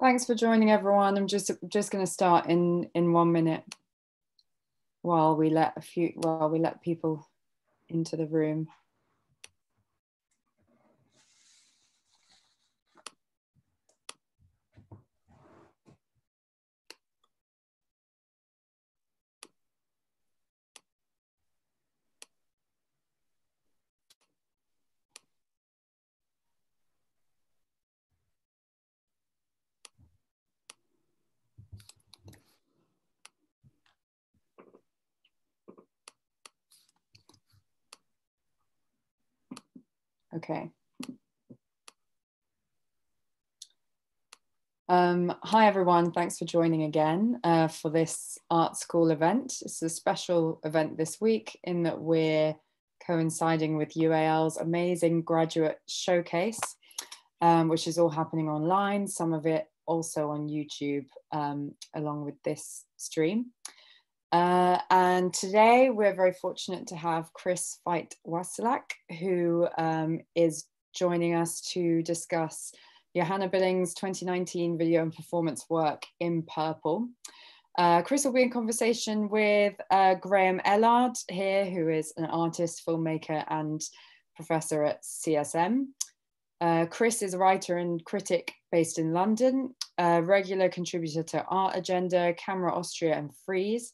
Thanks for joining everyone. I'm just just going to start in in one minute while we let a few while we let people into the room. Okay. Um, hi everyone, thanks for joining again uh, for this art school event. It's a special event this week in that we're coinciding with UAL's amazing graduate showcase, um, which is all happening online, some of it also on YouTube um, along with this stream. Uh, and today we're very fortunate to have Chris Veit Wasilak, who um, is joining us to discuss Johanna Billing's 2019 video and performance work in Purple. Uh, Chris will be in conversation with uh, Graham Ellard here, who is an artist, filmmaker, and professor at CSM. Uh, Chris is a writer and critic based in London, a regular contributor to Art Agenda, Camera Austria, and Frieze.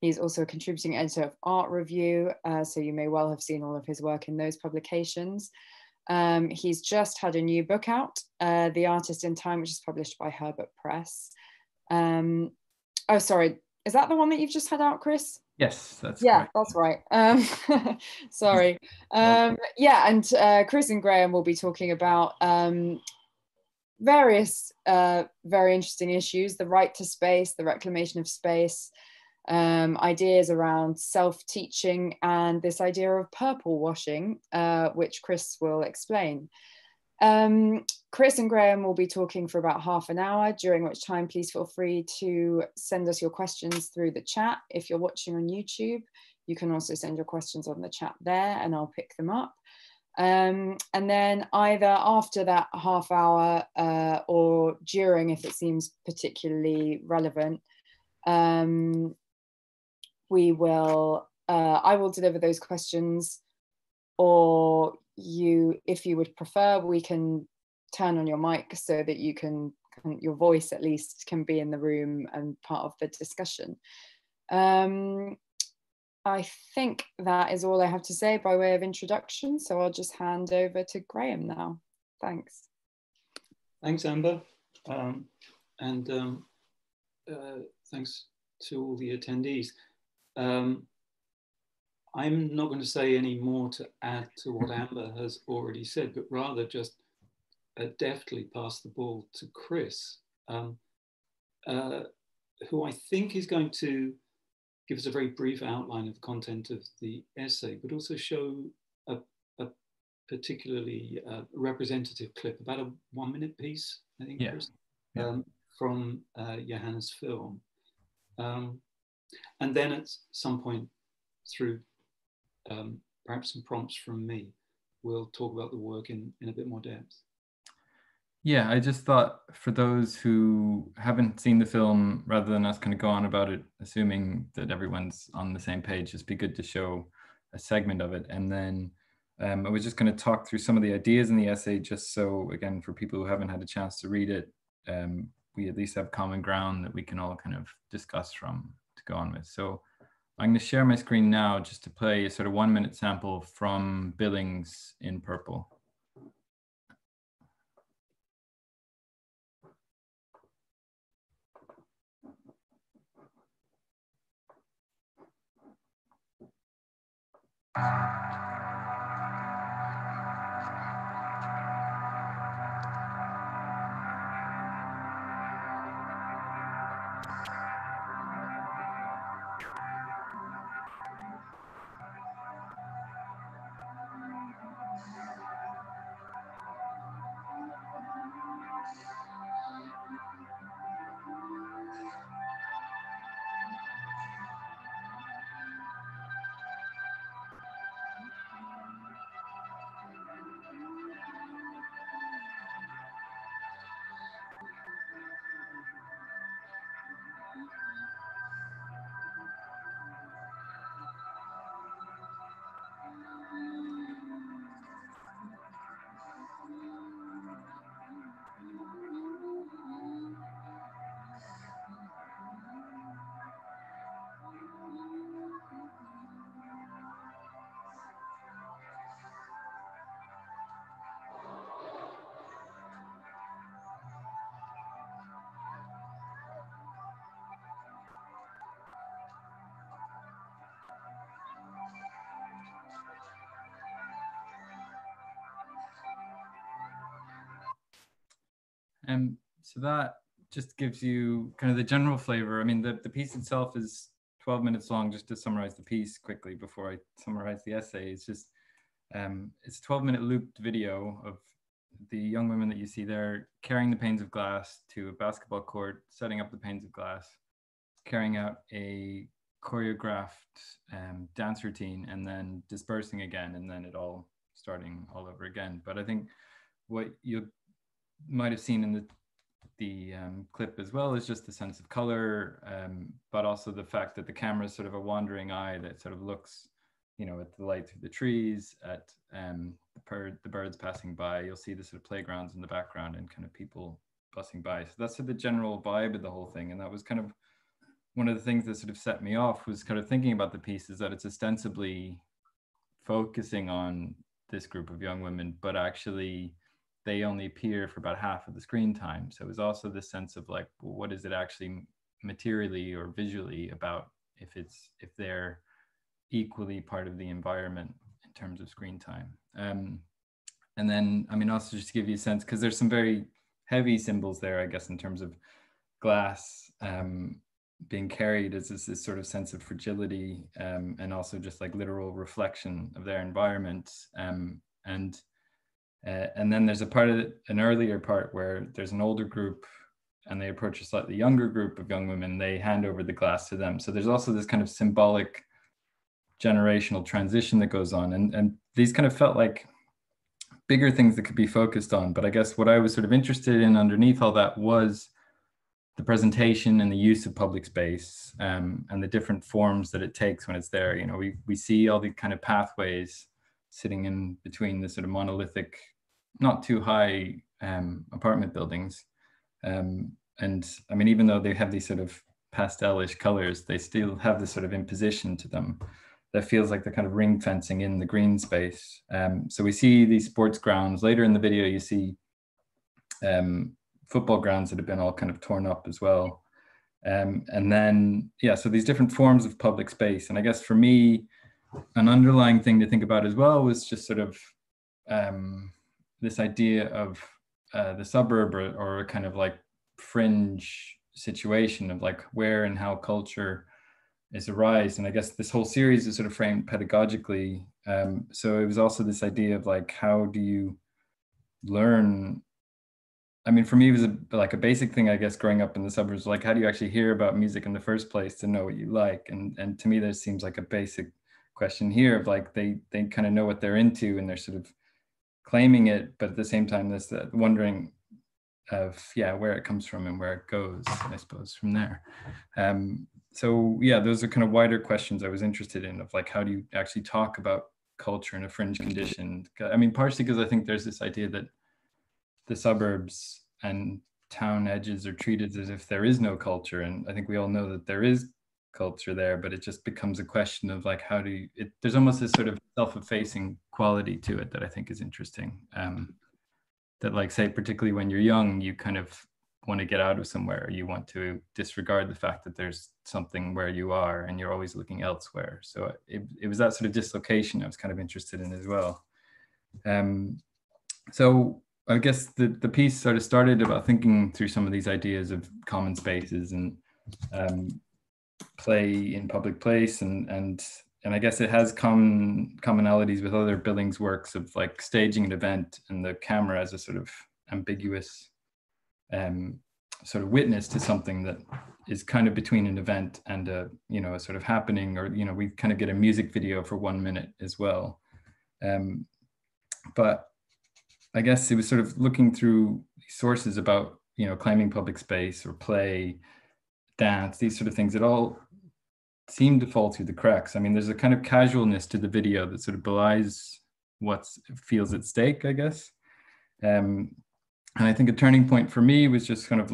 He's also a contributing editor of Art Review, uh, so you may well have seen all of his work in those publications. Um, he's just had a new book out, uh, The Artist in Time, which is published by Herbert Press. Um, oh, sorry, is that the one that you've just had out, Chris? Yes, that's yeah, correct. that's right. Um, sorry. Um, yeah, and uh, Chris and Graham will be talking about um, various uh, very interesting issues: the right to space, the reclamation of space, um, ideas around self teaching and this idea of purple washing, uh, which Chris will explain. Um, Chris and Graham will be talking for about half an hour, during which time, please feel free to send us your questions through the chat. If you're watching on YouTube, you can also send your questions on the chat there and I'll pick them up. Um, and then either after that half hour uh, or during, if it seems particularly relevant, um, we will, uh, I will deliver those questions or you, if you would prefer, we can turn on your mic so that you can, your voice at least can be in the room and part of the discussion. Um, I think that is all I have to say by way of introduction. So I'll just hand over to Graham now. Thanks. Thanks, Amber. Um, and um, uh, thanks to all the attendees. Um, I'm not going to say any more to add to what Amber has already said, but rather just uh, deftly pass the ball to Chris, um, uh, who I think is going to give us a very brief outline of the content of the essay, but also show a, a particularly uh, representative clip, about a one minute piece, I think, yeah. Chris, um, from uh, Johanna's film. Um, and then at some point through um, perhaps some prompts from me, we'll talk about the work in, in a bit more depth. Yeah, I just thought for those who haven't seen the film, rather than us kind of go on about it, assuming that everyone's on the same page, just be good to show a segment of it. And then um, I was just going to talk through some of the ideas in the essay, just so, again, for people who haven't had a chance to read it, um, we at least have common ground that we can all kind of discuss from go on with. So I'm going to share my screen now just to play a sort of one minute sample from Billing's in purple. Ah. Um, so that just gives you kind of the general flavor. I mean, the, the piece itself is 12 minutes long, just to summarize the piece quickly before I summarize the essay. It's just, um, it's a 12 minute looped video of the young women that you see there carrying the panes of glass to a basketball court, setting up the panes of glass, carrying out a choreographed um, dance routine, and then dispersing again, and then it all starting all over again. But I think what you might have seen in the the um, clip as well is just the sense of color, um, but also the fact that the camera is sort of a wandering eye that sort of looks, you know, at the light through the trees, at um, the, bird, the birds passing by. You'll see the sort of playgrounds in the background and kind of people bussing by. So that's sort of the general vibe of the whole thing. And that was kind of one of the things that sort of set me off was kind of thinking about the piece is that it's ostensibly focusing on this group of young women, but actually they only appear for about half of the screen time. So it was also this sense of like, well, what is it actually materially or visually about if it's if they're equally part of the environment in terms of screen time. Um, and then, I mean, also just to give you a sense, because there's some very heavy symbols there, I guess, in terms of glass um, being carried as this, this, sort of sense of fragility um, and also just like literal reflection of their environment. Um, and uh, and then there's a part of an earlier part where there's an older group and they approach a slightly younger group of young women. They hand over the glass to them. So there's also this kind of symbolic generational transition that goes on. And, and these kind of felt like bigger things that could be focused on. But I guess what I was sort of interested in underneath all that was the presentation and the use of public space um, and the different forms that it takes when it's there. You know, we, we see all the kind of pathways sitting in between the sort of monolithic, not too high um, apartment buildings. Um, and I mean, even though they have these sort of pastelish colors, they still have this sort of imposition to them that feels like they're kind of ring fencing in the green space. Um, so we see these sports grounds. Later in the video, you see um, football grounds that have been all kind of torn up as well. Um, and then, yeah, so these different forms of public space. And I guess for me, an underlying thing to think about as well was just sort of um, this idea of uh, the suburb or, or a kind of like fringe situation of like where and how culture is a rise. And I guess this whole series is sort of framed pedagogically. Um, so it was also this idea of like, how do you learn? I mean, for me, it was a, like a basic thing, I guess, growing up in the suburbs. Like, how do you actually hear about music in the first place to know what you like? And and to me, that seems like a basic question here of like they they kind of know what they're into and they're sort of claiming it, but at the same time, there's that wondering of yeah where it comes from and where it goes. I suppose from there. Um, so yeah, those are kind of wider questions I was interested in of like how do you actually talk about culture in a fringe condition? I mean, partially because I think there's this idea that the suburbs and town edges are treated as if there is no culture, and I think we all know that there is culture there, but it just becomes a question of like how do you? It, there's almost this sort of self-effacing quality to it that I think is interesting. Um, that like say particularly when you're young, you kind of want to get out of somewhere you want to disregard the fact that there's something where you are and you're always looking elsewhere so it, it was that sort of dislocation i was kind of interested in as well um, so i guess the, the piece sort of started about thinking through some of these ideas of common spaces and um, play in public place and and and I guess it has common commonalities with other Billing's works of like staging an event and the camera as a sort of ambiguous um, sort of witness to something that is kind of between an event and a you know a sort of happening or you know we kind of get a music video for one minute as well. Um, but i guess it was sort of looking through sources about you know claiming public space or play dance these sort of things it all seem to fall through the cracks i mean there's a kind of casualness to the video that sort of belies what feels at stake i guess um, and I think a turning point for me was just kind of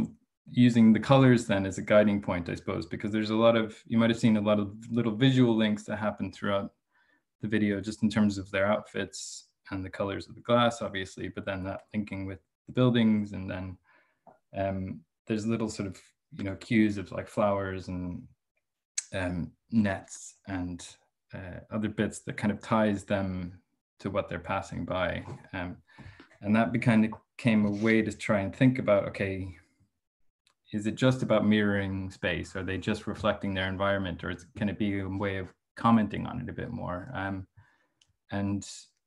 using the colors then as a guiding point, I suppose, because there's a lot of, you might have seen a lot of little visual links that happen throughout the video, just in terms of their outfits and the colors of the glass, obviously, but then that linking with the buildings. And then um, there's little sort of, you know, cues of like flowers and um, nets and uh, other bits that kind of ties them to what they're passing by. Um, and that kind of became a way to try and think about okay, is it just about mirroring space? Are they just reflecting their environment, or is, can it be a way of commenting on it a bit more? Um, and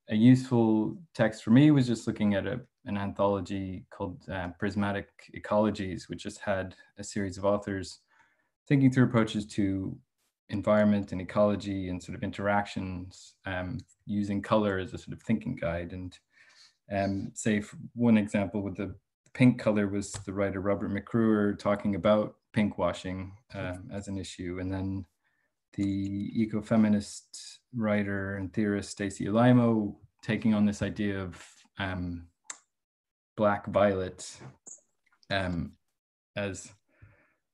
a useful text for me was just looking at a, an anthology called uh, Prismatic Ecologies, which just had a series of authors thinking through approaches to environment and ecology and sort of interactions um, using color as a sort of thinking guide. And um, say one example with the pink color was the writer Robert McRuer talking about pink washing um, as an issue. And then the ecofeminist writer and theorist Stacy Alaimo taking on this idea of um, black violet um, as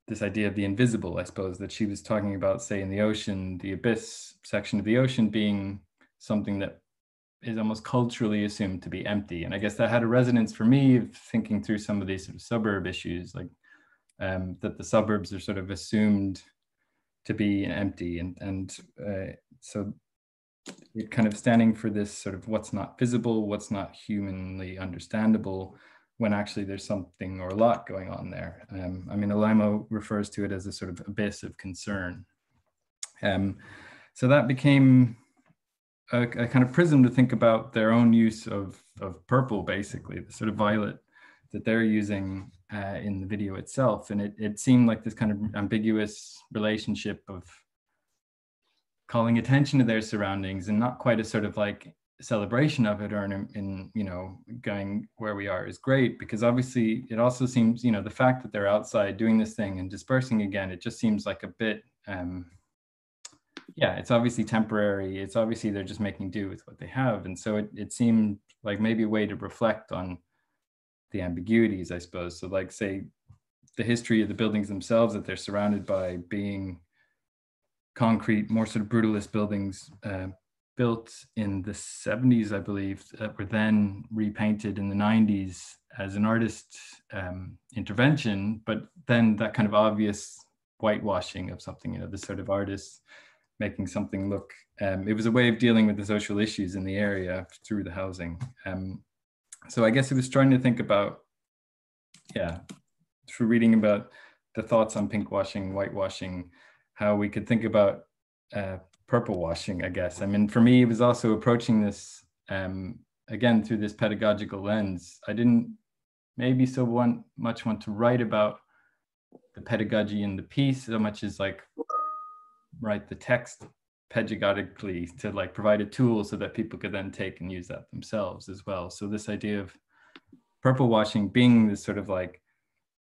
this idea of the invisible, I suppose, that she was talking about, say, in the ocean, the abyss section of the ocean being something that is almost culturally assumed to be empty. And I guess that had a resonance for me of thinking through some of these sort of suburb issues, like um, that the suburbs are sort of assumed to be empty. And, and uh, so it kind of standing for this sort of what's not visible, what's not humanly understandable, when actually there's something or a lot going on there. Um, I mean, Alaimo refers to it as a sort of abyss of concern. Um, so that became a, a, kind of prism to think about their own use of, of purple, basically, the sort of violet that they're using uh, in the video itself. And it, it seemed like this kind of ambiguous relationship of calling attention to their surroundings and not quite a sort of like celebration of it or in, in, you know going where we are is great because obviously it also seems you know the fact that they're outside doing this thing and dispersing again it just seems like a bit um yeah it's obviously temporary. It's obviously they're just making do with what they have. And so it, it seemed like maybe a way to reflect on the ambiguities i suppose. So like say the history of the buildings themselves that they're surrounded by being concrete more sort of brutalist buildings uh, built in the 70s, I believe, that were then repainted in the 90s as an artist um, intervention, but then that kind of obvious whitewashing of something, you know, the sort of artist making something look, um, it was a way of dealing with the social issues in the area through the housing. Um, so I guess it was trying to think about, yeah, through reading about the thoughts on pink washing, whitewashing, how we could think about uh, purple washing, I guess. I mean, for me, it was also approaching this um, again through this pedagogical lens. I didn't maybe so want much want to write about the pedagogy in the piece so much as like write the text pedagogically to like provide a tool so that people could then take and use that themselves as well. So this idea of purple washing being this sort of like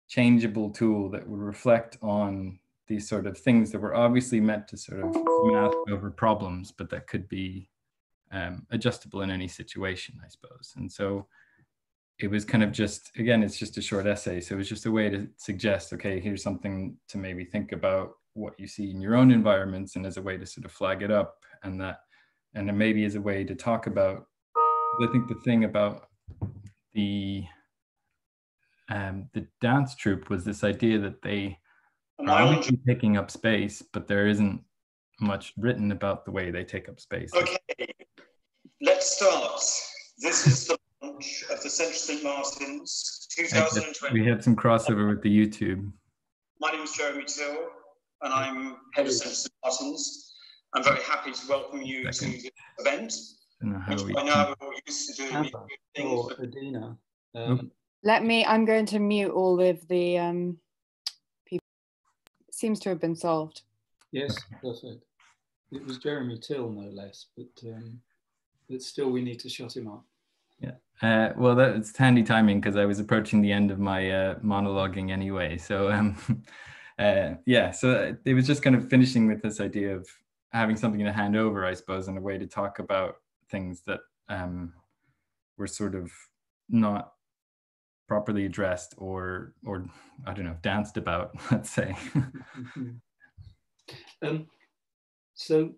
changeable tool that would reflect on these sort of things that were obviously meant to sort of math over problems, but that could be um, adjustable in any situation, I suppose. And so it was kind of just, again, it's just a short essay. So it was just a way to suggest, okay, here's something to maybe think about what you see in your own environments and as a way to sort of flag it up and that, and then maybe as a way to talk about, I think the thing about the, um, the dance troupe was this idea that they, obviously taking up space, but there isn't much written about the way they take up space. Okay, let's start. This is the launch of the Central St. Martin's 2020. We had some crossover with the YouTube. My name is Jeremy Till, and I'm head of Central St. Martin's. I'm very happy to welcome you Second. to this event, which by now we're all used to doing things. Adina, um, Let me, I'm going to mute all of the um, seems to have been solved. Yes, perfect. It was Jeremy Till, no less, but um, but still, we need to shut him up. Yeah. Uh, well, that's handy timing because I was approaching the end of my uh, monologuing anyway. So, um, uh, yeah. So it was just kind of finishing with this idea of having something to hand over, I suppose, in a way to talk about things that um, were sort of not properly addressed or or I don't know danced about. Let's say. um, so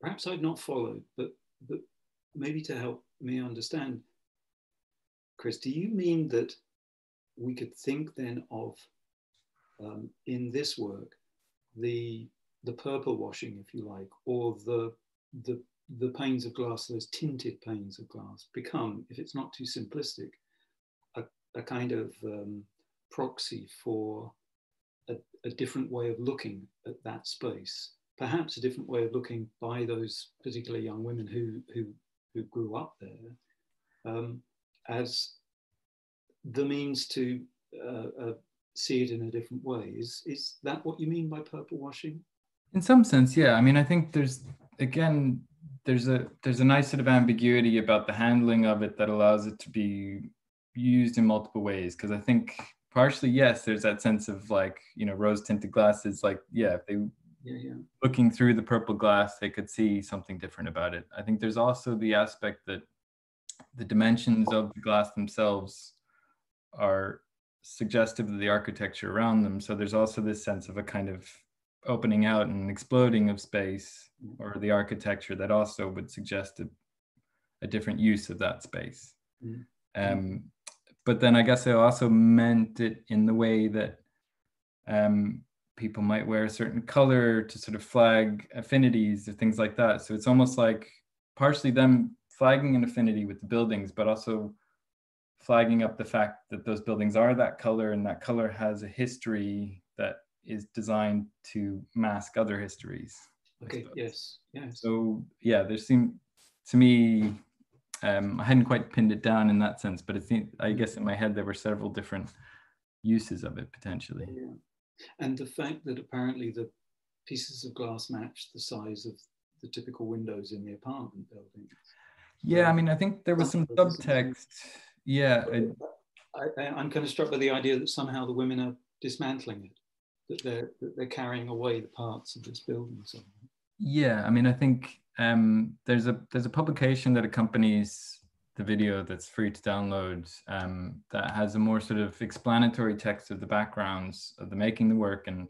perhaps I've not followed, but but maybe to help me understand, Chris, do you mean that we could think then of um, in this work the the purple washing, if you like, or the the the panes of glass, those tinted panes of glass, become, if it's not too simplistic, a, kind of um, proxy for a, a, different way of looking at that space. Perhaps a different way of looking by those particular young women who, who, who grew up there um, as the means to uh, uh, see it in a different way. Is, is that what you mean by purple washing? In some sense, yeah. I mean, I think there's, again, there's a there's a nice sort of ambiguity about the handling of it that allows it to be used in multiple ways because i think partially yes there's that sense of like you know rose tinted glasses like yeah if they yeah, yeah. looking through the purple glass they could see something different about it i think there's also the aspect that the dimensions of the glass themselves are suggestive of the architecture around them so there's also this sense of a kind of opening out and exploding of space or the architecture that also would suggest a, a different use of that space. Mm. Um, but then I guess I also meant it in the way that um, people might wear a certain color to sort of flag affinities or things like that. So it's almost like partially them flagging an affinity with the buildings, but also flagging up the fact that those buildings are that color and that color has a history that is designed to mask other histories. Okay. Yes. Yes. So yeah, there seem to me, um, I hadn't quite pinned it down in that sense, but it seemed, I guess in my head there were several different uses of it potentially. Yeah. And the fact that apparently the pieces of glass matched the size of the typical windows in the apartment building. Yeah, I mean, I think there was some subtext. Yeah. I, am kind of struck by the idea that somehow the women are dismantling it that they're that they're carrying away the parts of this building. So. Yeah, I mean, I think um, there's a there's a publication that accompanies the video that's free to download um, that has a more sort of explanatory text of the backgrounds of the making the work and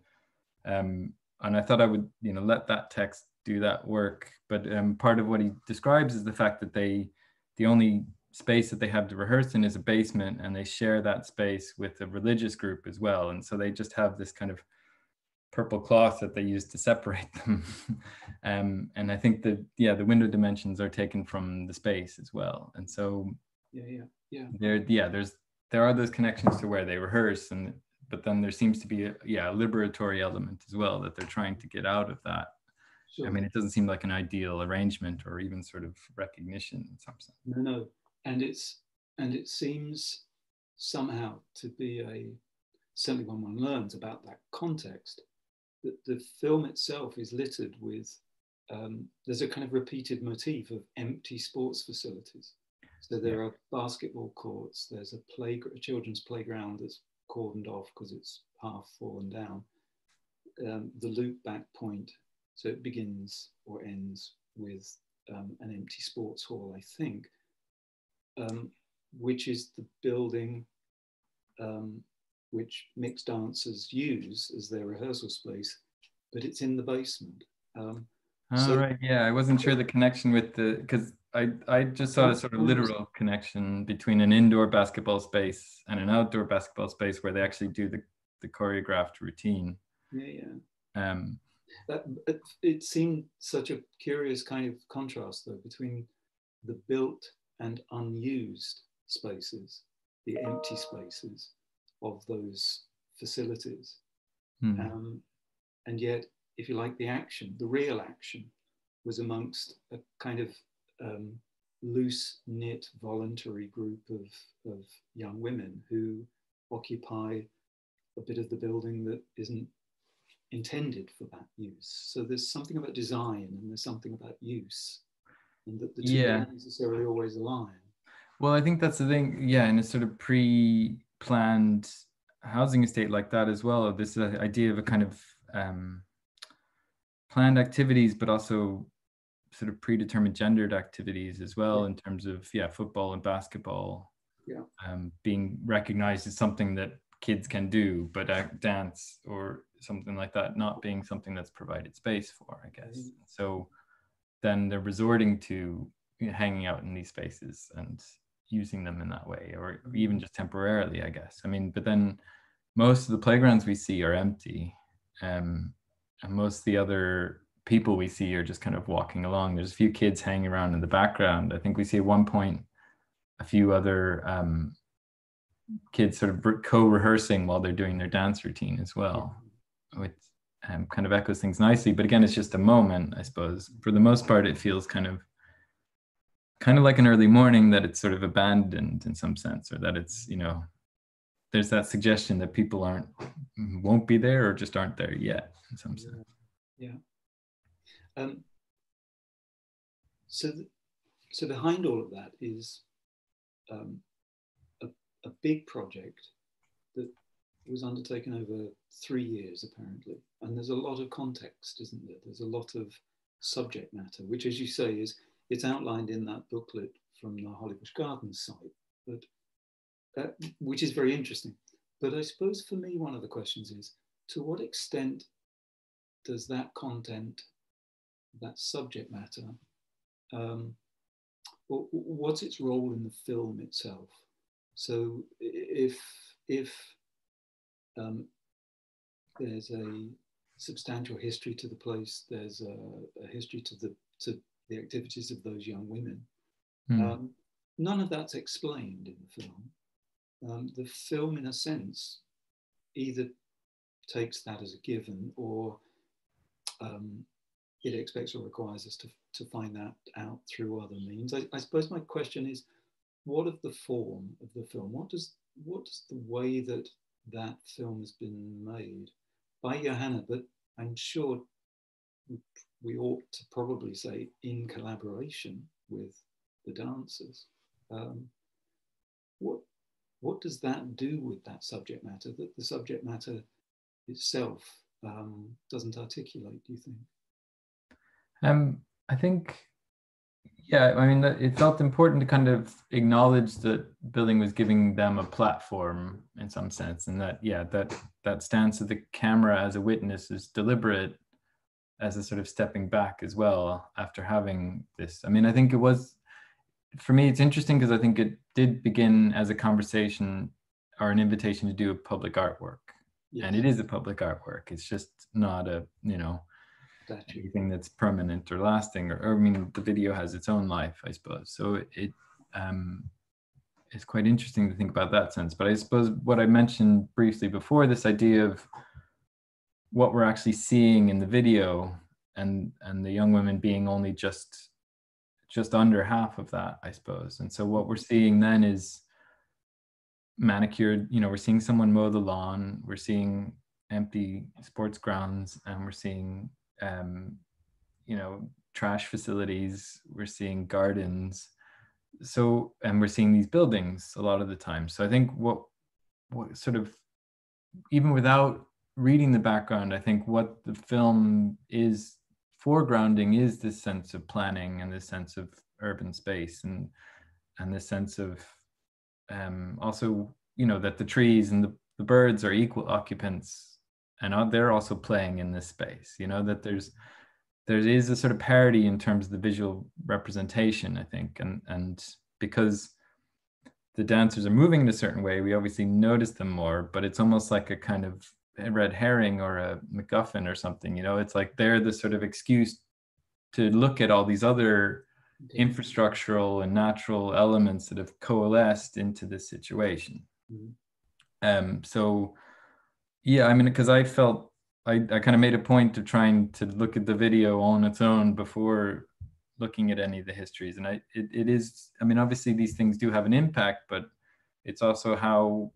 um, and I thought I would you know let that text do that work. But um, part of what he describes is the fact that they the only space that they have to rehearse in is a basement and they share that space with a religious group as well and so they just have this kind of purple cloth that they use to separate them. Um, and i think that yeah the window dimensions are taken from the space as well. And so yeah yeah yeah. there yeah there's there are those connections to where they rehearse and but then there seems to be a yeah a liberatory element as well that they're trying to get out of that. Sure. i mean it doesn't seem like an ideal arrangement or even sort of recognition in some sense. No no. And it's and it seems somehow to be a certainly when one learns about that context that the film itself is littered with um, there's a kind of repeated motif of empty sports facilities. So there are basketball courts there's a play a children's playground that's cordoned off because it's half fallen down um, the loop back point. So it begins or ends with um, an empty sports hall i think um, which is the building um, which mixed dancers use as their rehearsal space, but it's in the basement. Um, oh, so, right. Yeah, I wasn't sure the connection with the because I I just saw a sort of literal connection between an indoor basketball space and an outdoor basketball space where they actually do the the choreographed routine. Yeah, yeah. Um, that it, it seemed such a curious kind of contrast though between the built and unused spaces, the empty spaces of those facilities. Hmm. Um, and yet, if you like, the action, the real action, was amongst a kind of um, loose knit voluntary group of, of young women who occupy a bit of the building that isn't intended for that use. So there's something about design and there's something about use and that the two yeah. don't necessarily always align. Well, I think that's the thing. Yeah, in a sort of pre-planned housing estate like that as well, this idea of a kind of um, planned activities, but also sort of predetermined gendered activities as well, yeah. in terms of yeah, football and basketball, yeah, um, being recognized as something that kids can do, but uh, dance or something like that not being something that's provided space for, I guess. Mm-hmm. So then they're resorting to hanging out in these spaces and using them in that way or even just temporarily i guess i mean but then most of the playgrounds we see are empty um, and most of the other people we see are just kind of walking along. There's a few kids hanging around in the background. I think we see at one point a few other um, kids sort of co-rehearsing while they're doing their dance routine as well, which um, kind of echoes things nicely. But again, it's just a moment, I suppose. For the most part, it feels kind of kind of like an early morning that it's sort of abandoned in some sense, or that it's you know there's that suggestion that people aren't won't be there or just aren't there yet in some sense. Yeah. Um, so, th- so behind all of that is um, a, a big project that was undertaken over three years, apparently. And there's a lot of context, isn't there? There's a lot of subject matter, which, as you say, is it's outlined in that booklet from the Hollybush Gardens site, but uh, which is very interesting. But I suppose for me, one of the questions is to what extent does that content, that subject matter, um, what's its role in the film itself? So if if um, there's a substantial history to the place, there's a, a, history to the to the activities of those young women. Mm. Um, none of that's explained in the film. Um, the film, in a sense, either takes that as a given or um, it expects or requires us to, to find that out through other means. I, I, suppose my question is, what of the form of the film? What does what does the way that that film has been made by Johanna, but I'm sure we, ought to probably say in collaboration with the dancers. Um, what what does that do with that subject matter that the subject matter itself um, doesn't articulate, do you think? Um, I think, yeah, I mean, it felt important to kind of acknowledge that building was giving them a platform in some sense, and that, yeah, that that stance of the camera as a witness is deliberate as a sort of stepping back as well after having this. I mean, I think it was, for me, it's interesting because I think it did begin as a conversation or an invitation to do a public artwork. Yes. and it is a public artwork. It's just not a you know anything that's permanent or lasting or, or, i mean the video has its own life i suppose. So it, it um it's quite interesting to think about that sense. But i suppose what i mentioned briefly before this idea of what we're actually seeing in the video and and the young women being only just just under half of that i suppose. And so what we're seeing then is manicured you know we're seeing someone mow the lawn we're seeing empty sports grounds and we're seeing um, you know trash facilities we're seeing gardens. So and we're seeing these buildings a lot of the time. So i think what what sort of even without reading the background i think what the film is foregrounding is this sense of planning and this sense of urban space and and this sense of um, also you know that the trees and the, the birds are equal occupants and they're also playing in this space you know that there's there is a sort of parity in terms of the visual representation i think. And and because the dancers are moving in a certain way we obviously notice them more but it's almost like a kind of red herring or a macguffin or something you know it's like they're the sort of excuse to look at all these other infrastructural and natural elements that have coalesced into this situation. Mm-hmm. Um, so, yeah, I mean, because I felt I, I kind of made a point of trying to look at the video on its own before looking at any of the histories. And I, it, it is, I mean, obviously these things do have an impact, but it's also how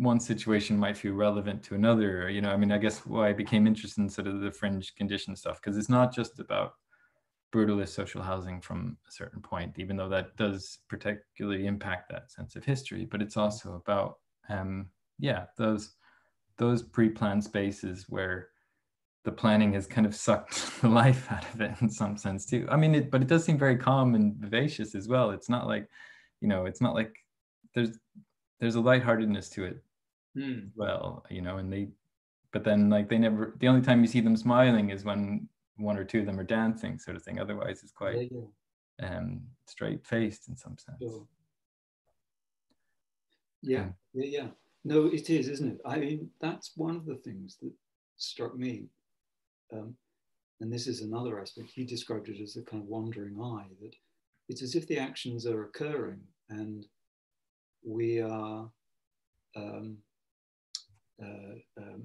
one situation might feel relevant to another. You know, I mean, I guess why I became interested in sort of the fringe condition stuff, because it's not just about brutalist social housing from a certain point, even though that does particularly impact that sense of history. But it's also about, um, yeah, those those pre-planned spaces where the planning has kind of sucked the life out of it in some sense too. I mean, it, but it does seem very calm and vivacious as well. It's not like, you know, it's not like there's there's a lightheartedness to it mm. well, you know, and they, but then like they never. The only time you see them smiling is when one or two of them are dancing, sort of thing. Otherwise, it's quite yeah, yeah. um, straight faced in some sense. Sure. Yeah, um, yeah, yeah. No, it is, isn't it? I mean, that's one of the things that struck me. Um, and this is another aspect, he described it as a kind of wandering eye, that it's as if the actions are occurring and we are um, uh, um,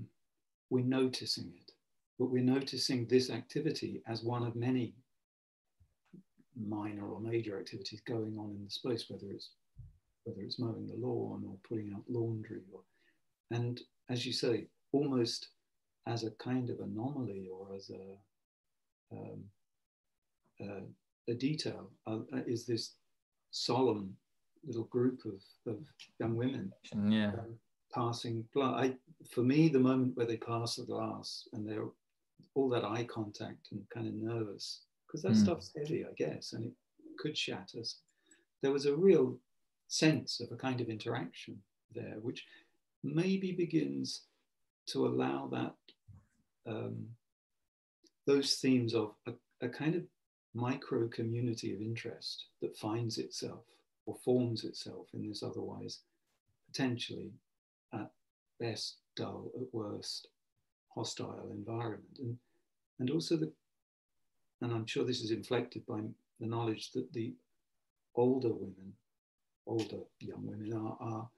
we're noticing it, but we're noticing this activity as one of many minor or major activities going on in the space, whether it's whether it's mowing the lawn or putting out laundry, or, and as you say, almost as a kind of anomaly or as a um, uh, a detail uh, is this solemn little group of, of young women yeah. um, passing I, for me, the moment where they pass the glass and they're all that eye contact and kind of nervous, because that mm. stuff's heavy, I guess, and it could shatter. There was a real sense of a kind of interaction there, which maybe begins to allow that um, those themes of a, a kind of micro community of interest that finds itself or forms itself in this otherwise potentially at best dull, at worst hostile environment. And, and also the, and I'm sure this is inflected by the knowledge that the older women, older young women are, are,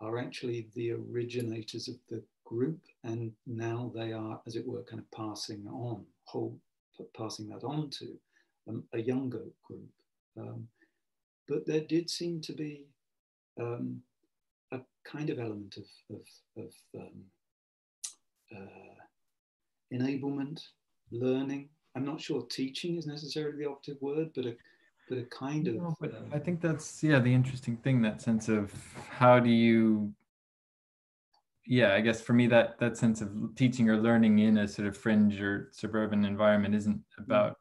are actually the originators of the group and now they are, as it were, kind of passing on, whole, passing that on to um, a younger group. Um, but there did seem to be um, kind of element of, of, of um, uh, enablement, learning. I'm not sure teaching is necessarily the operative word, but a but a kind of. No, but I think that's yeah the interesting thing that sense of how do you. Yeah, I guess for me that that sense of teaching or learning in a sort of fringe or suburban environment isn't about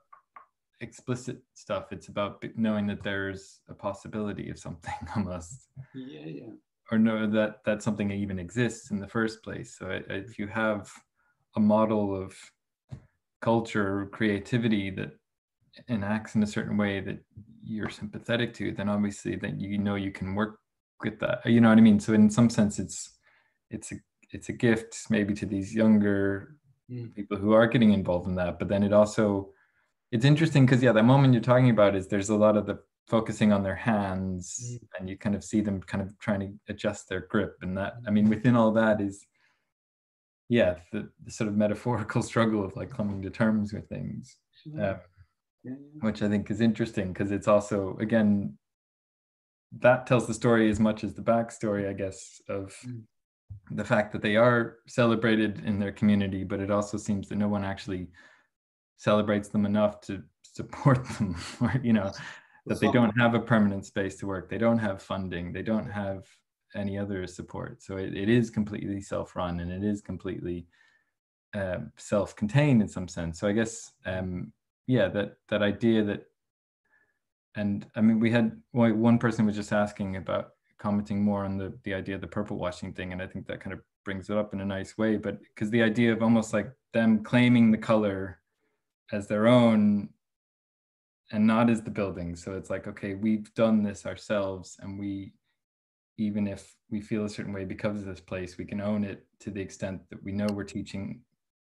explicit stuff. It's about knowing that there's a possibility of something almost. Yeah, yeah or know that that something even exists in the first place. So if you have a model of culture or creativity that enacts in a certain way that you're sympathetic to, then obviously that you know you can work with that. You know what I mean? So in some sense, it's it's a it's a gift maybe to these younger mm. people who are getting involved in that. But then it also it's interesting because yeah, that moment you're talking about is there's a lot of the focusing on their hands mm. and you kind of see them kind of trying to adjust their grip and that i mean within all that is yeah the, the sort of metaphorical struggle of like coming to terms with things yeah, yeah. which i think is interesting because it's also again that tells the story as much as the backstory i guess of mm. the fact that they are celebrated in their community but it also seems that no one actually celebrates them enough to support them or you know that they don't have a permanent space to work. They don't have funding. They don't have any other support. So it, it is completely self-run and it is completely uh, self-contained in some sense. So i guess um, yeah that that idea that and i mean we had one person was just asking about commenting more on the the idea of the purple washing thing and i think that kind of brings it up in a nice way but because the idea of almost like them claiming the color as their own and not as the building. So it's like, okay, we've done this ourselves, and we, even if we feel a certain way because of this place, we can own it to the extent that we know we're teaching,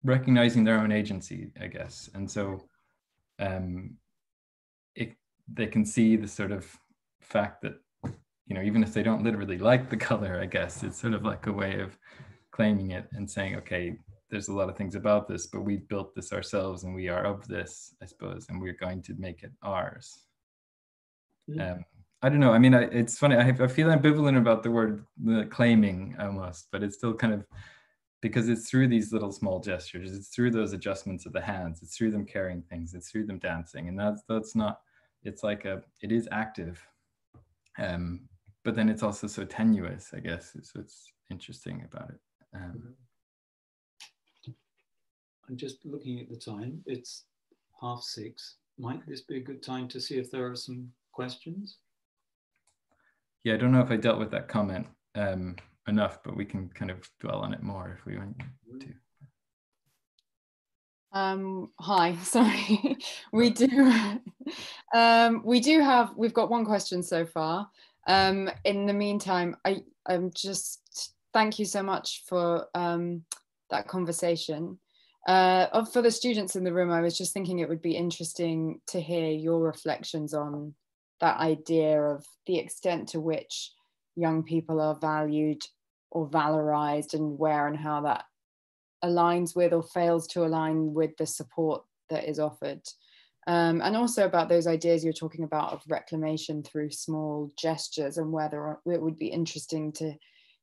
recognizing their own agency, I guess. And so, um, it they can see the sort of fact that, you know, even if they don't literally like the color, I guess it's sort of like a way of claiming it and saying, okay, there's a lot of things about this, but we built this ourselves and we are of this, I suppose, and we're going to make it ours. Um, I don't know. I mean, I, it's funny. I, I feel ambivalent about the word the claiming almost, but it's still kind of because it's through these little small gestures. It's through those adjustments of the hands. It's through them carrying things. It's through them dancing, and that's that's not. It's like a. It is active, um, but then it's also so tenuous. I guess is what's interesting about it. Um, mm-hmm. I'm just looking at the time. It's half six. Might this be a good time to see if there are some questions? Yeah, I don't know if I dealt with that comment um, enough, but we can kind of dwell on it more if we want to. Um, hi, sorry. we do um, we do have we've got one question so far. Um, in the meantime, I I'm just thank you so much for um, that conversation. Uh, for the students in the room, I was just thinking it would be interesting to hear your reflections on that idea of the extent to which young people are valued or valorized and where and how that aligns with or fails to align with the support that is offered. Um, and also about those ideas you're talking about of reclamation through small gestures and whether it would be interesting to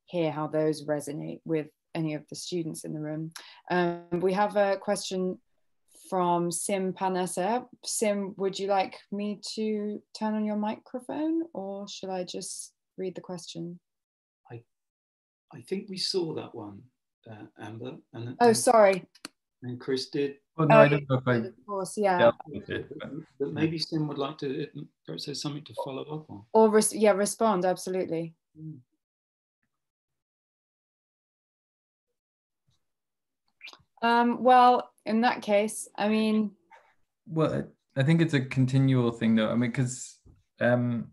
hear how those resonate with any of the students in the room. Um, we have a question from Sim Panessa. Sim, would you like me to turn on your microphone or should I just read the question? I, I think we saw that one, uh, Amber. And, oh, sorry. And Chris did. Well, no, I don't know if I. Of course, yeah. It, but, but, maybe Sim would like to, perhaps there's something to follow up on. Or, res yeah, respond, absolutely. Mm. Um, well, in that case, I mean. Well, I think it's a continual thing, though. I mean, because. Um,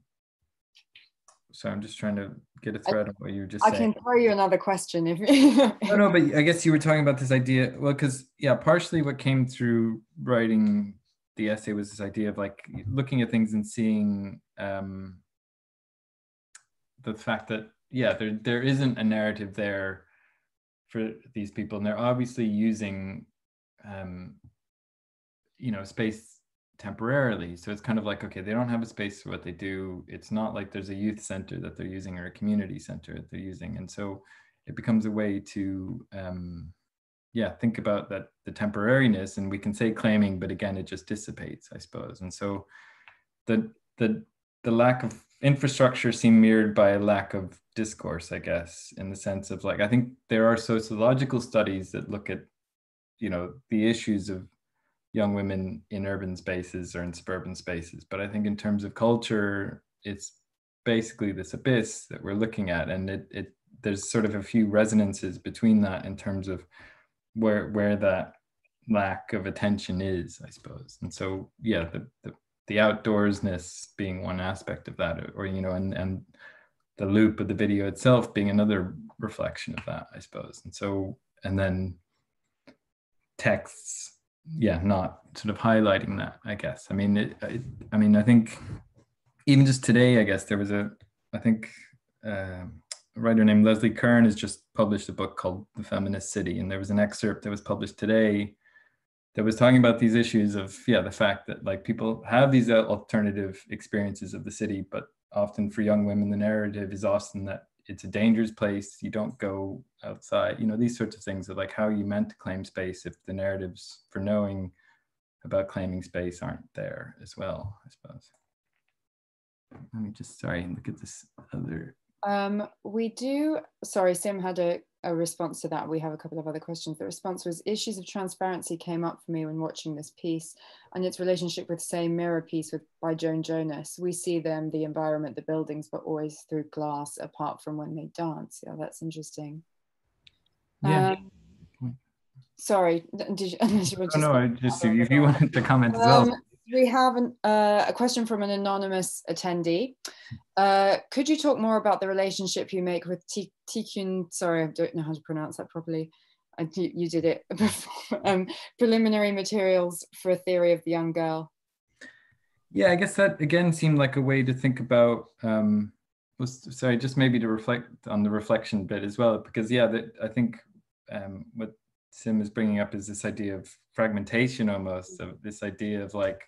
so I'm just trying to get a thread I, on what you were just I saying. can throw you another question if. no, no, but I guess you were talking about this idea. Well, because yeah, partially what came through writing the essay was this idea of like looking at things and seeing um, the fact that yeah, there there isn't a narrative there for these people, and they're obviously using, um, you know, space temporarily. So it's kind of like okay, they don't have a space for what they do. It's not like there's a youth center that they're using or a community center that they're using, and so it becomes a way to um, yeah think about that the temporariness and we can say claiming but again it just dissipates i suppose and so the the the lack of infrastructure seem mirrored by a lack of discourse, I guess, in the sense of like, I think there are sociological studies that look at, you know, the issues of young women in urban spaces or in suburban spaces. But I think in terms of culture, it's basically this abyss that we're looking at. And it, it there's sort of a few resonances between that in terms of where where that lack of attention is, I suppose. And so yeah, the, the the outdoorsness being one aspect of that or you know and and the loop of the video itself being another reflection of that i suppose. And so and then texts yeah not sort of highlighting that i guess. I mean it, it i mean i think even just today i guess there was a i think uh, a writer named leslie kern has just published a book called the feminist city and there was an excerpt that was published today that was talking about these issues of yeah the fact that like people have these alternative experiences of the city but often for young women the narrative is often that it's a dangerous place you don't go outside you know these sorts of things of like how you meant to claim space if the narratives for knowing about claiming space aren't there as well i suppose. Let me just sorry look at this other um we do sorry sim had a a response to that, we have a couple of other questions. The response was issues of transparency came up for me when watching this piece and its relationship with same mirror piece with by Joan Jonas. We see them, the environment, the buildings, but always through glass apart from when they dance. Yeah, that's interesting. Yeah. Um, sorry, did you, oh, no, I just if you wanted to comment as well. We have an, uh, a question from an anonymous attendee. Uh, could you talk more about the relationship you make with Tiqqun? Sorry, I don't know how to pronounce that properly. I, you, you did it before. Um, preliminary materials for a theory of the young girl. Yeah, I guess that again seemed like a way to think about. Um, was sorry, just maybe to reflect on the reflection bit as well, because yeah, that I think um, what Sim is bringing up is this idea of fragmentation almost of this idea of like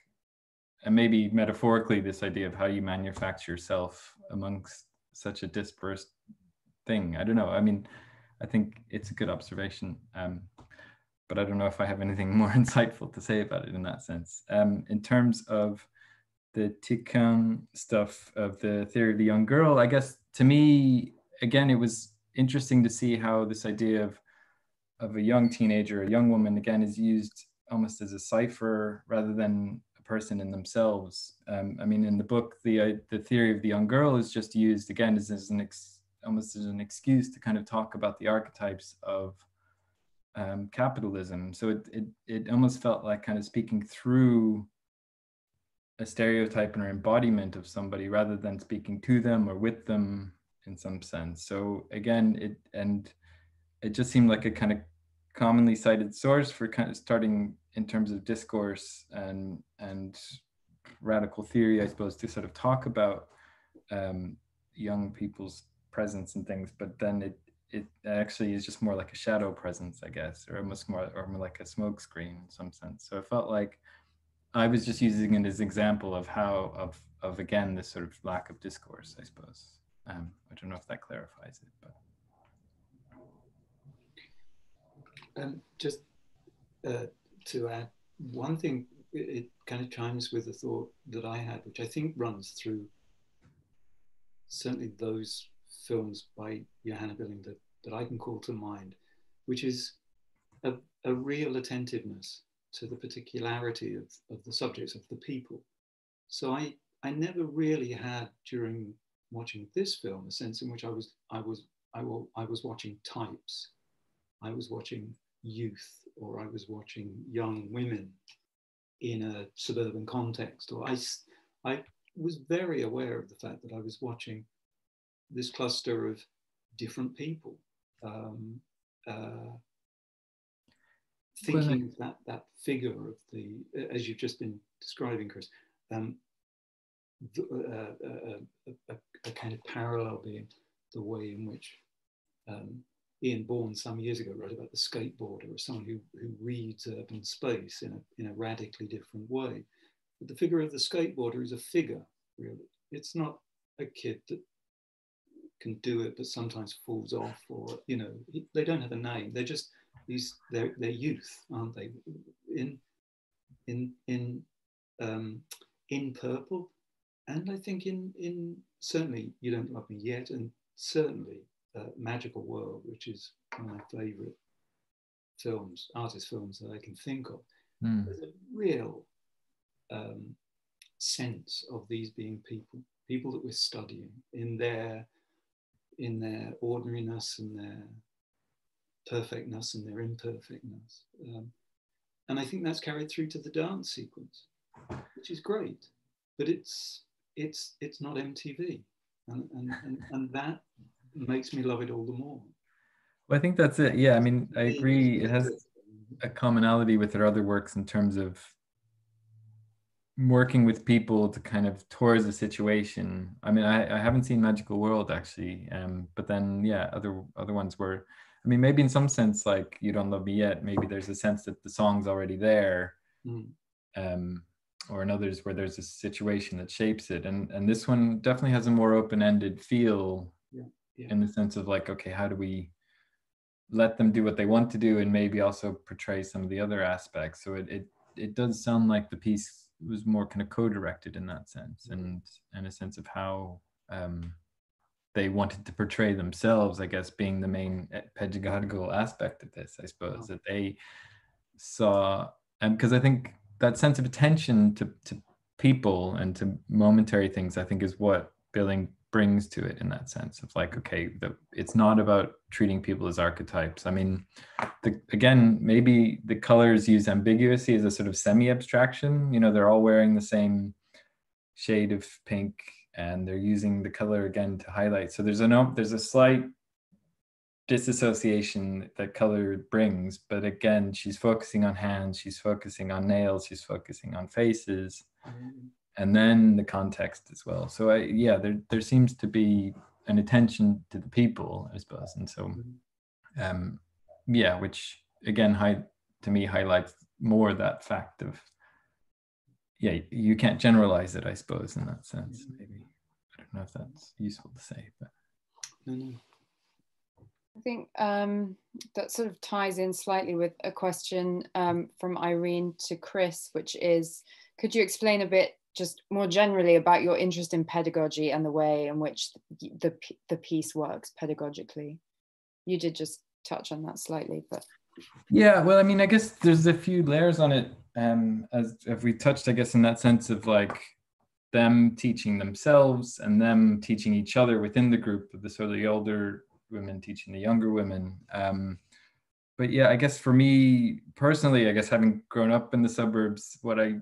and maybe metaphorically this idea of how you manufacture yourself amongst such a dispersed thing. I don't know. I mean i think it's a good observation um, but i don't know if i have anything more insightful to say about it in that sense. Um, in terms of the Tiqqun stuff of the theory of the young girl i guess to me again it was interesting to see how this idea of of a young teenager a young woman again is used almost as a cipher rather than person in themselves. Um, I mean, in the book, the uh, the theory of the young girl is just used again as, as an ex, almost as an excuse to kind of talk about the archetypes of um, capitalism. So it, it it almost felt like kind of speaking through a stereotype or embodiment of somebody rather than speaking to them or with them in some sense. So again, it and it just seemed like a kind of commonly cited source for kind of starting in terms of discourse and and radical theory, I suppose, to sort of talk about um, young people's presence and things. But then it it actually is just more like a shadow presence, I guess, or almost more or more like a smokescreen in some sense. So it felt like I was just using it as an example of how of of again this sort of lack of discourse, I suppose. Um, I don't know if that clarifies it, but. Um, just uh, to add one thing, it, kind of chimes with the thought that I had, which I think runs through certainly those films by Johanna Billing that, that I can call to mind, which is a, a real attentiveness to the particularity of, of the subjects, of the people. So I, I never really had during watching this film a sense in which I was, I was, I, will, I was watching types. I was watching youth or I was watching young women in a suburban context, or I, I was very aware of the fact that I was watching this cluster of different people. Um, uh, thinking well, that that figure of the, as you've just been describing, Chris, um, the, uh, uh, uh a, a, kind of parallel being the way in which um, Iain Borden some years ago wrote about the skateboarder as someone who, who reads urban space in a, in a radically different way. But the figure of the skateboarder is a figure, really. It's not a kid that can do it but sometimes falls off or, you know, they don't have a name. They're just these, they're, they're youth, aren't they? In, in, in, um, in purple. And I think in, in certainly You Don't Love Me Yet and certainly uh, Magical World, which is one of my favorite films, artist films that I can think of. Mm. There's a real um, sense of these being people, people that we're studying in their in their ordinariness and their perfectness and their imperfectness. Um, and I think that's carried through to the dance sequence, which is great, but it's it's it's not MTV, and and, and, and that makes me love it all the more. Well, I think that's it. Yeah, I mean, I agree. It has a commonality with their other works in terms of working with people to kind of towards a situation. I mean, I, I haven't seen Magical World actually, um, but then yeah, other other ones were. I mean, maybe in some sense, like You Don't Love Me Yet, maybe there's a sense that the song's already there. Mm. Um, or in others where there's a situation that shapes it. And and this one definitely has a more open-ended feel yeah. in the sense of like okay how do we let them do what they want to do and maybe also portray some of the other aspects so it it, it does sound like the piece was more kind of co-directed in that sense mm-hmm. and in a sense of how um, they wanted to portray themselves i guess being the main pedagogical aspect of this i suppose wow. that they saw and because i think that sense of attention to, to people and to momentary things i think is what billing brings to it in that sense of like okay the, it's not about treating people as archetypes. I mean the, again maybe the colors use ambiguity as a sort of semi-abstraction. You know they're all wearing the same shade of pink and they're using the color again to highlight. So there's a no, there's a slight disassociation that color brings but again she's focusing on hands she's focusing on nails she's focusing on faces. Mm-hmm and then the context as well. So I, yeah, there there seems to be an attention to the people, I suppose, and so mm-hmm. um, yeah, which again, hi, to me highlights more that fact of yeah, you can't generalize it, I suppose, in that sense. Mm-hmm. Maybe I don't know if that's useful to say, but. I think um, that sort of ties in slightly with a question um, from Irene to Chris, which is, could you explain a bit just more generally about your interest in pedagogy and the way in which the, the, the piece works pedagogically. You did just touch on that slightly, but yeah, well, I mean, I guess there's a few layers on it. Um, as if we touched, I guess, in that sense of like them teaching themselves and them teaching each other within the group of the sort of the older women teaching the younger women. Um, but yeah, I guess for me personally, I guess having grown up in the suburbs, what I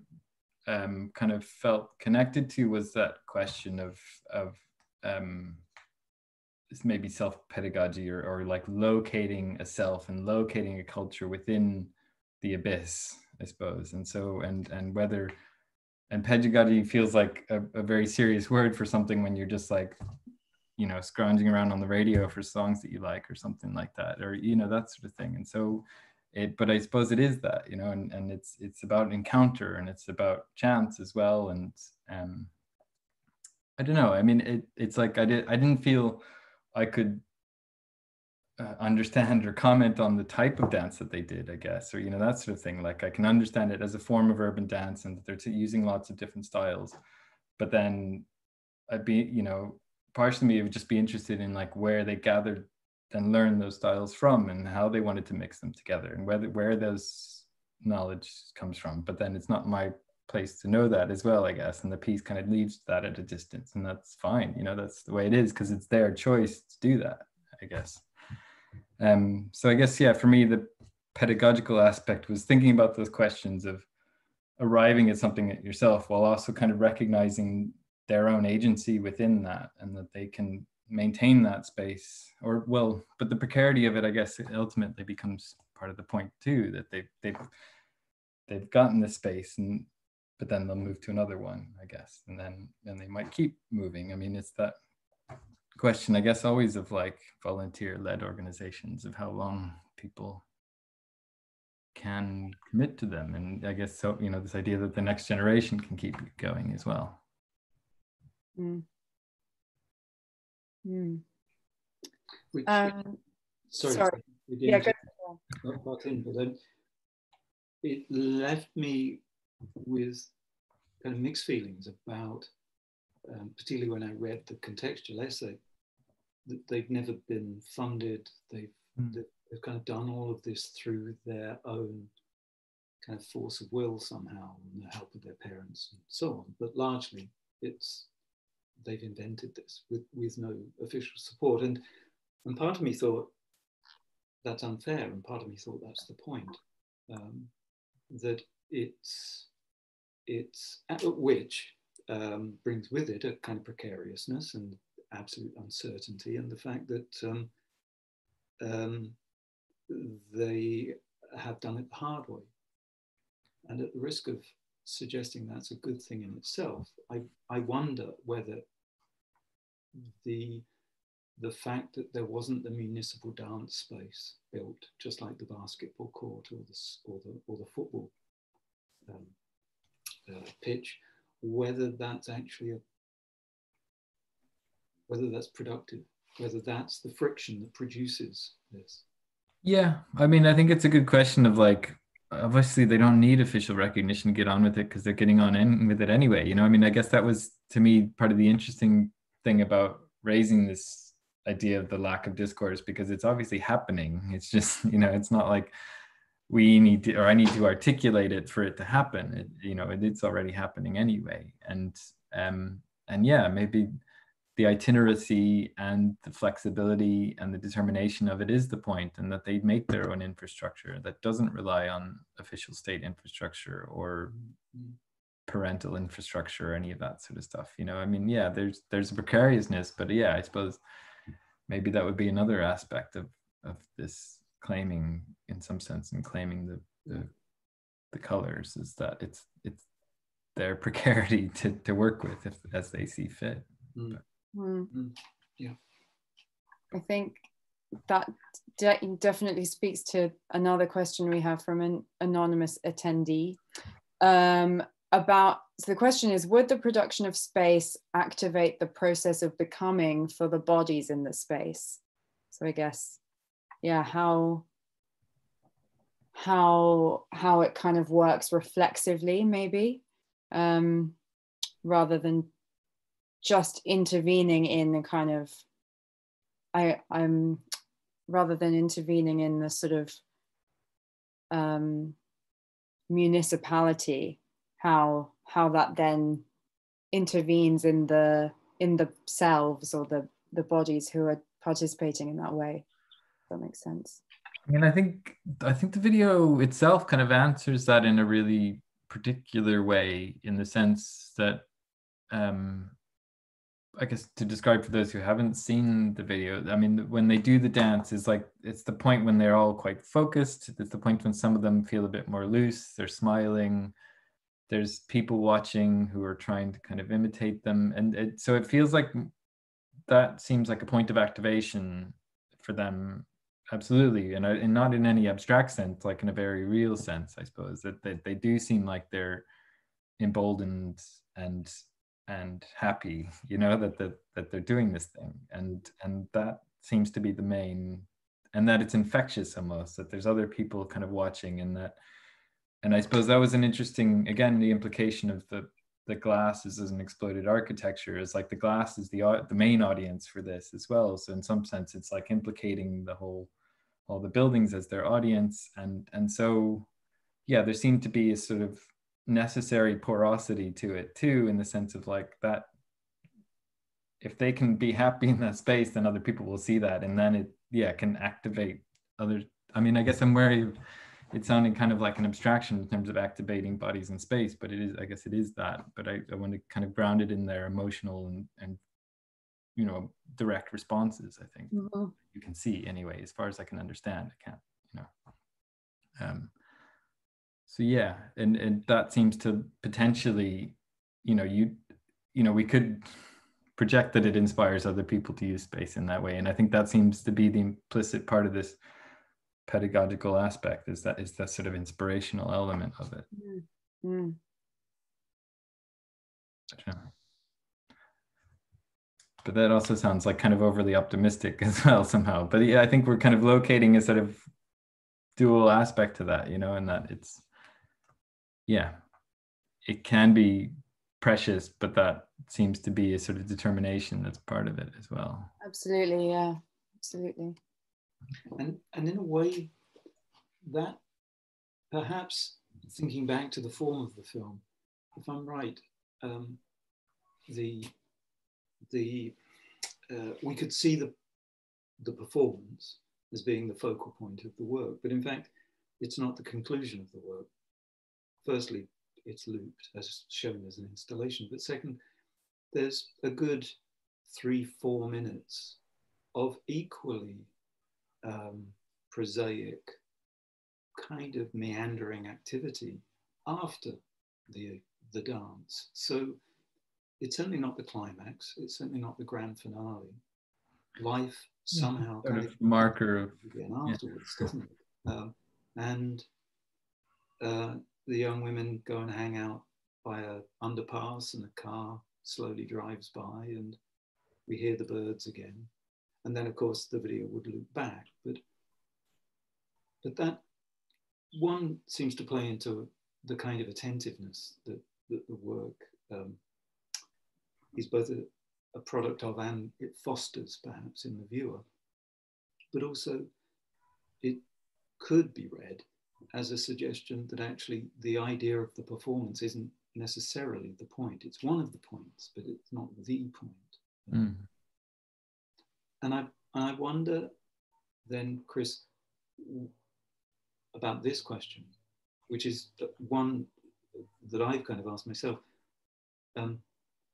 um, kind of felt connected to was that question of of um, maybe self pedagogy or, or like locating a self and locating a culture within the abyss i suppose. And so and and whether and pedagogy feels like a, a very serious word for something when you're just like you know scrounging around on the radio for songs that you like or something like that or you know that sort of thing. And so it but i suppose it is that you know and, and it's it's about encounter and it's about chance as well. And um i don't know. I mean it it's like i did i didn't feel i could uh, understand or comment on the type of dance that they did i guess or you know that sort of thing. Like i can understand it as a form of urban dance and they're using lots of different styles. But then i'd be you know partially me would just be interested in like where they gathered and learn those styles from and how they wanted to mix them together and whether where those knowledge comes from. But then it's not my place to know that as well i guess. And the piece kind of leaves that at a distance and that's fine. You know that's the way it is because it's their choice to do that i guess. Um so i guess yeah for me the pedagogical aspect was thinking about those questions of arriving at something at yourself while also kind of recognizing their own agency within that and that they can maintain that space or well but the precarity of it i guess ultimately becomes part of the point too that they've they've they've gotten the space and but then they'll move to another one i guess and then then they might keep moving. I mean it's that question i guess always of like volunteer led organizations of how long people can commit to them. And i guess so you know this idea that the next generation can keep going as well. Mm. Mm. Which, um, sorry, sorry. yeah, go not in, but then it left me with kind of mixed feelings about, um, particularly when I read the contextual essay, that they've never been funded. They've, mm. they've kind of done all of this through their own kind of force of will somehow, and the help of their parents and so on. But largely, it's they've invented this with, with no official support. And, and part of me thought that's unfair, and part of me thought that's the point. Um, that it's, it's which um, brings with it a kind of precariousness and absolute uncertainty, and the fact that um, um they have done it the hard way. And at the risk of suggesting that's a good thing in itself. I, I wonder whether the, the fact that there wasn't the municipal dance space built, just like the basketball court or the, or the, or the football um, uh, pitch, whether that's actually a, whether that's productive, whether that's the friction that produces this. Yeah, I mean, I think it's a good question of like, obviously they don't need official recognition to get on with it because they're getting on in with it anyway you know? I mean i guess that was to me part of the interesting thing about raising this idea of the lack of discourse because it's obviously happening. It's just you know it's not like we need to or i need to articulate it for it to happen. It, you know it, it's already happening anyway. And um and yeah maybe the itineracy and the flexibility and the determination of it is the point and that they make their own infrastructure that doesn't rely on official state infrastructure or parental infrastructure or any of that sort of stuff you know i mean yeah there's there's a precariousness but yeah i suppose maybe that would be another aspect of of this claiming in some sense and claiming the the, the colors is that it's it's their precarity to, to work with if, as they see fit mm. Mm. Mm. Yeah. I think that de- definitely speaks to another question we have from an anonymous attendee um, about so the question is would the production of space activate the process of becoming for the bodies in the space so i guess yeah how how how it kind of works reflexively maybe um, rather than just intervening in the kind of I I'm rather than intervening in the sort of um, municipality, how how that then intervenes in the in the selves or the the bodies who are participating in that way. that makes sense. I mean, I think I think the video itself kind of answers that in a really particular way, in the sense that um, I guess to describe for those who haven't seen the video, I mean, when they do the dance, is like it's the point when they're all quite focused. It's the point when some of them feel a bit more loose. They're smiling. There's people watching who are trying to kind of imitate them, and it, so it feels like that seems like a point of activation for them absolutely and, uh, and not in any abstract sense like in a very real sense i suppose that, that they do seem like they're emboldened and and happy you know that that, that they're doing this thing. And and that seems to be the main and that it's infectious almost that there's other people kind of watching and that and i suppose that was an interesting again the implication of the the glass is as an exploited architecture is like the glass is the the main audience for this as well. So in some sense it's like implicating the whole all the buildings as their audience. And and so yeah there seemed to be a sort of necessary porosity to it too in the sense of like that if they can be happy in that space then other people will see that and then it yeah can activate other i mean i guess i'm wary of it sounding kind of like an abstraction in terms of activating bodies in space, but it is, I guess it is that. But I, I want to kind of ground it in their emotional and, and you know, direct responses, I think mm-hmm. you can see anyway, as far as I can understand. I can't, you know. Um, so yeah, and, and that seems to potentially, you know, you, you know, we could project that it inspires other people to use space in that way. And I think that seems to be the implicit part of this pedagogical aspect is that is that sort of inspirational element of it mm. but that also sounds like kind of overly optimistic as well somehow but yeah i think we're kind of locating a sort of dual aspect to that you know and that it's yeah. It can be precious but that seems to be a sort of determination that's part of it as well. Absolutely yeah. Absolutely. And, and in a way, that perhaps thinking back to the form of the film, if I'm right, um, the, the, uh, we could see the, the performance as being the focal point of the work, but in fact, it's not the conclusion of the work. Firstly, it's looped as shown as an installation, but second, there's a good three, four minutes of equally um, prosaic kind of meandering activity after the, the dance. So it's certainly not the climax, it's certainly not the grand finale. Life somehow kind of marker of again afterwards, yeah. doesn't it? Um, and uh, the young women go and hang out by a underpass and a car slowly drives by and we hear the birds again and then of course the video would loop back. But but that one seems to play into the kind of attentiveness that, that the work um, is both a, a product of and it fosters perhaps in the viewer, but also it could be read as a suggestion that actually the idea of the performance isn't necessarily the point. It's one of the points, but it's not the point. Mm. And I, I wonder then, Chris, about this question, which is one that I've kind of asked myself, um,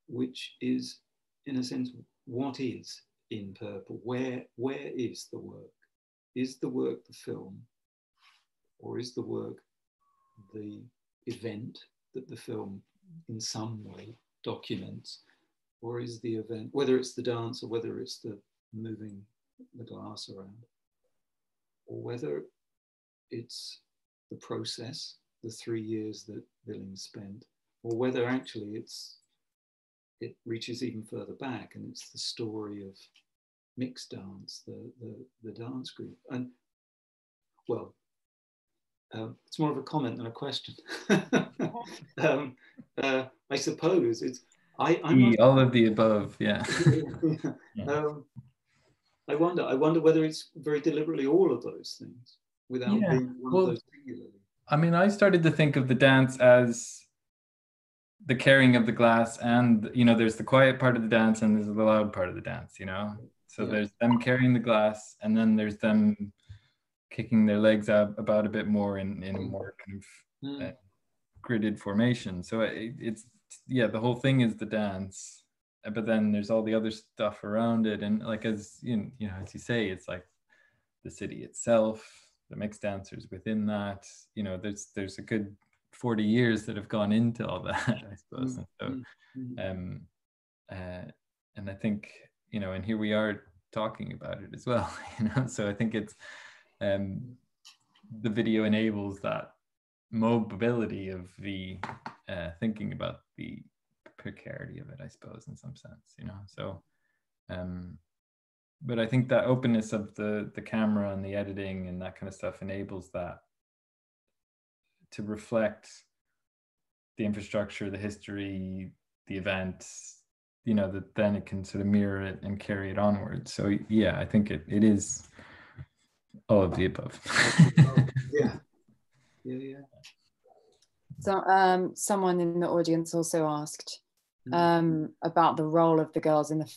which is, in a sense, what is in purple? Where, where is the work? Is the work the film, or is the work the event that the film in some way documents? Or is the event, whether it's the dance or whether it's the moving the glass around, or whether it's the process, the three years that Billings spent, or whether actually it's it reaches even further back and it's the story of mixed dance, the the, the dance group, and well, um, it's more of a comment than a question. um, uh, I suppose it's I, I all of the above, yeah. yeah. Um, I wonder. I wonder whether it's very deliberately all of those things without yeah. being one well, of those singularly. I mean, I started to think of the dance as the carrying of the glass, and you know, there's the quiet part of the dance, and there's the loud part of the dance. You know, so yeah. there's them carrying the glass, and then there's them kicking their legs out about a bit more in in a more kind of mm. uh, gridded formation. So it, it's yeah, the whole thing is the dance but then there's all the other stuff around it and like as you know, you know as you say it's like the city itself the mixed dancers within that you know there's there's a good 40 years that have gone into all that i suppose and so mm-hmm. um uh and i think you know and here we are talking about it as well you know so i think it's um the video enables that mobility of the uh, thinking about the precarity of it, I suppose, in some sense, you know. So, um, but I think that openness of the the camera and the editing and that kind of stuff enables that to reflect the infrastructure, the history, the events, you know, that then it can sort of mirror it and carry it onward. So yeah, I think it, it is all of the above. yeah. Yeah, yeah. So um, someone in the audience also asked mm. um, about the role of the girls in the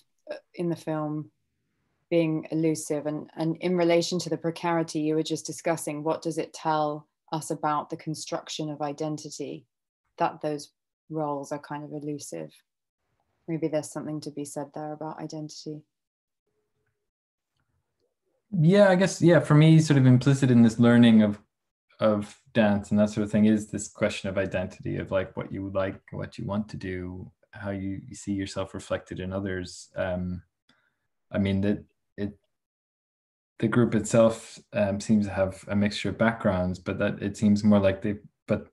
in the film being elusive and, and in relation to the precarity you were just discussing what does it tell us about the construction of identity that those roles are kind of elusive maybe there's something to be said there about identity yeah i guess yeah for me sort of implicit in this learning of of dance and that sort of thing is this question of identity of like what you like what you want to do how you, you see yourself reflected in others. Um i mean that it the group itself um, seems to have a mixture of backgrounds but that it seems more like they but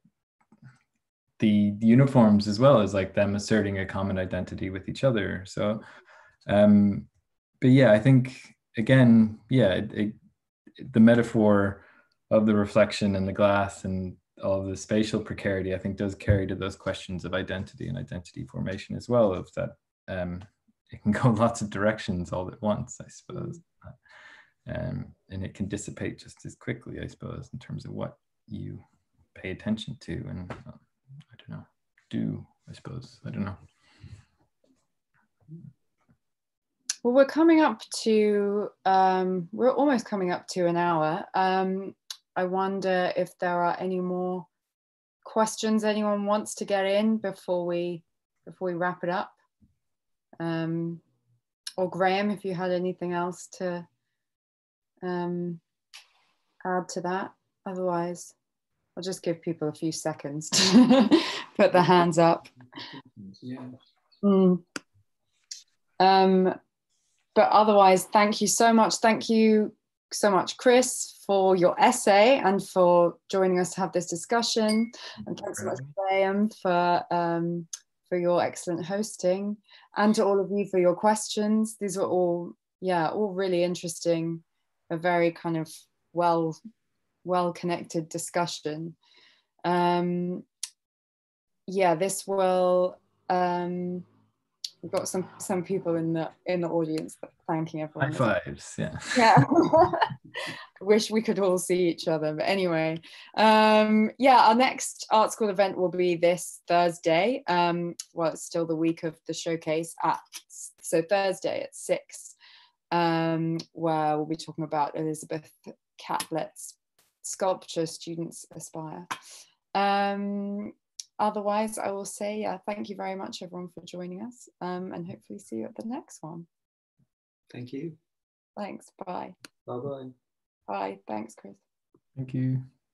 the, uniforms as well as like them asserting a common identity with each other. So um but yeah i think again yeah it, it, the metaphor of the reflection and the glass and all the spatial precarity, I think does carry to those questions of identity and identity formation as well, of that um, it can go lots of directions all at once, I suppose. Um, and it can dissipate just as quickly, I suppose, in terms of what you pay attention to and uh, I don't know, do, I suppose. I don't know. Well, we're coming up to, um, we're almost coming up to an hour. Um, I wonder if there are any more questions anyone wants to get in before we before we wrap it up. Um, or Graham, if you had anything else to um, add to that. Otherwise, I'll just give people a few seconds to put their hands up. Yeah. Mm. Um, but otherwise, thank you so much. Thank you so much, Chris, for your essay and for joining us to have this discussion. And thanks so much, Graham, for, um, for your excellent hosting and to all of you for your questions. These were all, yeah, all really interesting, a very kind of well, well connected discussion. Um, yeah, this will, um, we've got some some people in the in the audience thanking everyone. High fives, yeah. Yeah. Wish we could all see each other, but anyway, um, yeah. Our next art school event will be this Thursday. Um, well, it's still the week of the showcase at so Thursday at six, um, where we'll be talking about Elizabeth Catlett's sculpture students aspire. Um, otherwise, I will say, yeah, thank you very much, everyone, for joining us, um, and hopefully see you at the next one. Thank you. Thanks. Bye. Bye bye. Bye. Thanks, Chris. Thank you.